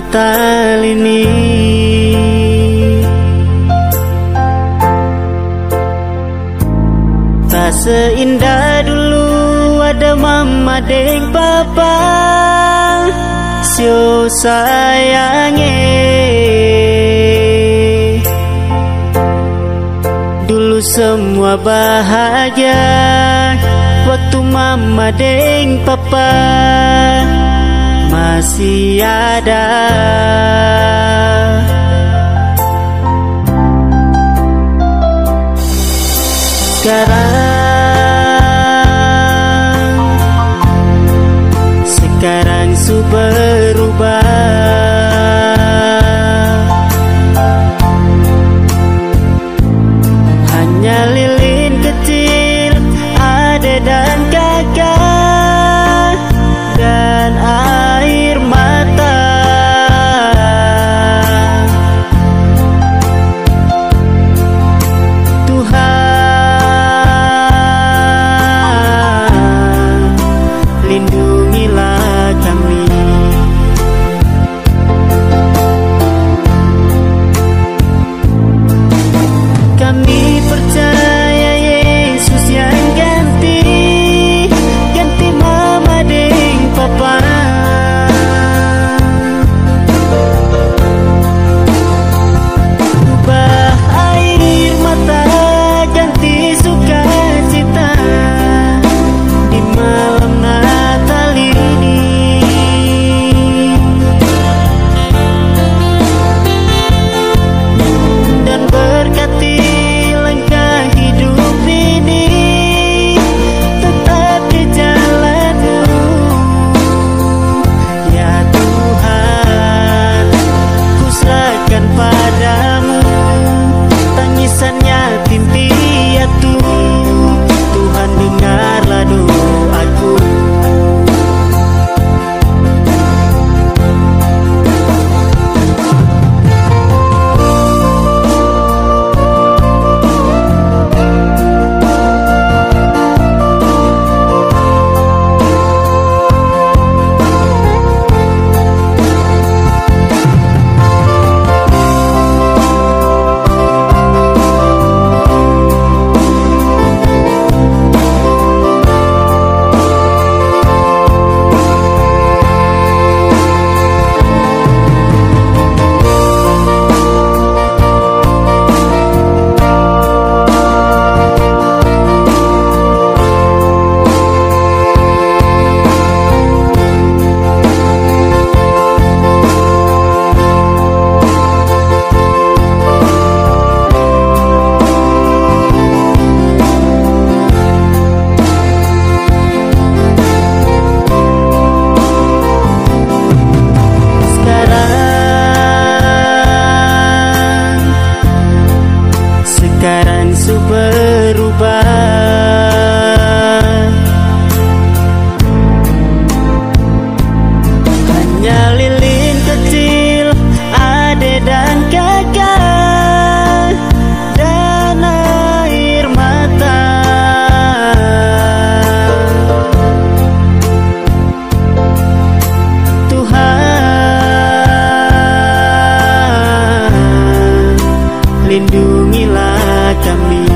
Natal ini. Tak seindah dulu ada mama deng papa. Sio sayange. Dulu semua bahagia Waktu mama deng papa Masih ada. Sekarang lindungilah kami.